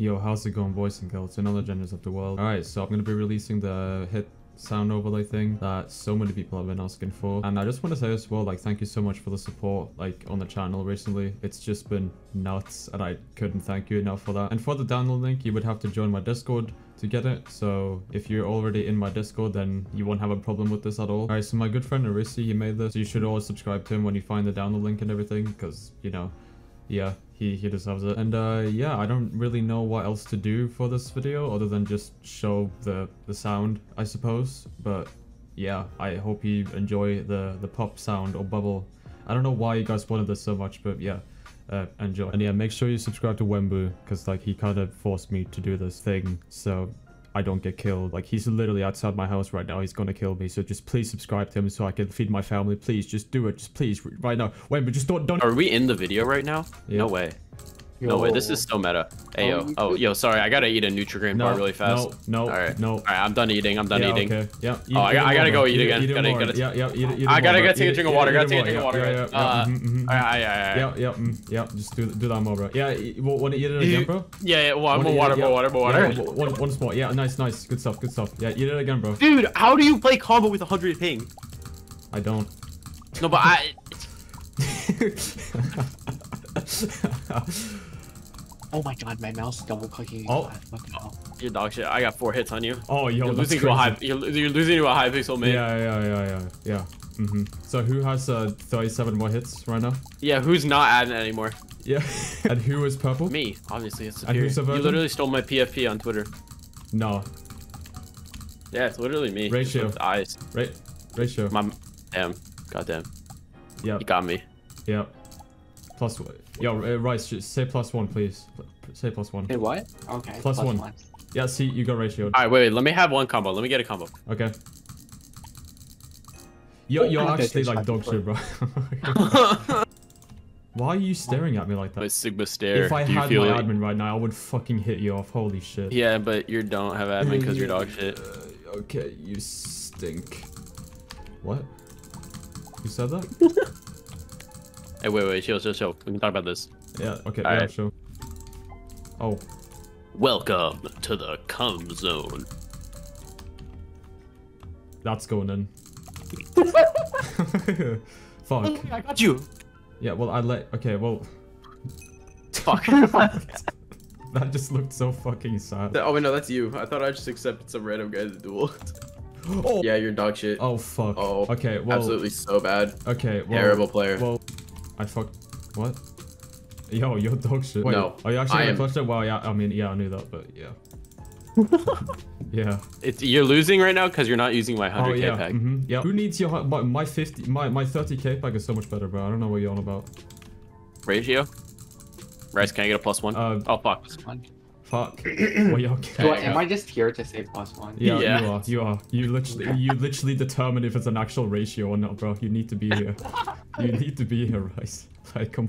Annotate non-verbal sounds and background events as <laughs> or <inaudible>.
Yo, how's it going, boys and girls? And other genders of the world? Alright, so I'm gonna be releasing the hit sound overlay thing that so many people have been asking for. And i just want to say as well like thank you so much for the support like on the channel recently. It's just been nuts and i couldn't thank you enough for that. And for the download link you would have to join my discord to get it. So if you're already in my discord then you won't have a problem with this at all. All right so my good friend arisi he made this. So you should always subscribe to him when you find the download link and everything because you know yeah he, he deserves it. And uh, yeah, I don't really know what else to do for this video other than just show the, the sound, I suppose. But yeah, I hope you enjoy the, the pop sound or bubble. I don't know why you guys wanted this so much, but yeah. Uh, enjoy. And yeah, make sure you subscribe to Wemmbu, because like he kind of forced me to do this thing. So I don't get killed. Like he's literally outside my house right now. He's gonna kill me. So just please subscribe to him so I can feed my family. Please, just do it. Just please, right now. Wait, but just don't don't. Are we in the video right now? Yeah. No way. No way, this is so meta. Hey, oh, yo. Oh, yo, sorry, I gotta eat a Nutrigrain no, bar really fast. No, no, All right. no. All right, I'm done eating. I'm done yeah, eating. Okay. Yeah. Oh, eat, oh, I, got, I gotta go eat eat, again. Eat gotta, gotta, yeah, yeah. Eat, eat I gotta more, go take a drink of water. Gotta take a drink of water. Uh, mm-hmm, mm-hmm. Yeah, yeah, yeah, yeah, yeah, yeah, mm, yeah. Just do do that more, bro. Yeah. Want to eat it again, bro? Yeah, yeah. Well, more water, more water, more water. One, one more. Yeah, nice, nice. Good stuff. Good stuff. Yeah, eat it again, bro. Dude, how do you play combo with 100 ping? I don't. No, but I. <laughs> <laughs> <laughs> Oh my god, my mouse is double clicking. Oh. You're dog shit. I got four hits on you. Oh, yo, you're losing to a high. You're, you're, losing to a high pixel man. Yeah, yeah, yeah, yeah, yeah. Mm -hmm. So who has uh 37 more hits right now? Yeah, who's not adding anymore? Yeah. <laughs> and who is purple? Me, obviously. It's and who's You literally stole my PFP on Twitter. No. Yeah, it's literally me. Ratio. With eyes. Ra ratio. My, damn. Goddamn. Yeah. You got me. Yeah. Plus, yo, uh, Rice, say plus one, please. Say plus one. Hey, what? Okay. Plus, plus one. one. Yeah, see, you got ratio. All right, wait, wait, let me have one combo. Let me get a combo. Okay. You're, you're actually like dog shit, bro. <laughs> Why are you staring at me like that? My Sigma stare. If I Do had my it? admin right now, I would fucking hit you off. Holy shit. Yeah, but you don't have admin because you're dog shit. Uh, okay, you stink. What? You said that? <laughs> hey, wait, wait, chill, chill, chill. We can talk about this. Yeah, okay, All yeah, right. sure. Oh. Welcome to the cum zone. That's going in. <laughs> Fuck. Oh, I got you. Yeah, well, I let. Okay, well. Fuck. <laughs> <laughs> that just looked so fucking sad. Oh wait, no, that's you. I thought I just accepted some random guy to duel. <gasps> oh. Yeah, you're dog shit. Oh fuck. Oh. Okay. Well. Absolutely so bad. Okay. Well, Terrible player. Well, I fucked. What? Yo, you're dog shit. Wait, no. Are you actually I gonna am... clutch it? Well, yeah. I mean, yeah, I knew that, but yeah. <laughs> yeah. It's you're losing right now because you're not using my 100k oh, yeah. pack. Mm -hmm. Yeah. Who needs your my, my 50 my my 30k pack is so much better, bro. I don't know what you're on about. Ratio. Rice, can I get a plus one? Uh, oh fuck. Fuck. <clears throat> well, you okay. What, am I just here to say plus one? Yeah, Yeah. you are. You are. You literally, you literally determine if it's an actual ratio or not, bro. You need to be here. <laughs> you need to be here, Rice. Like, come on.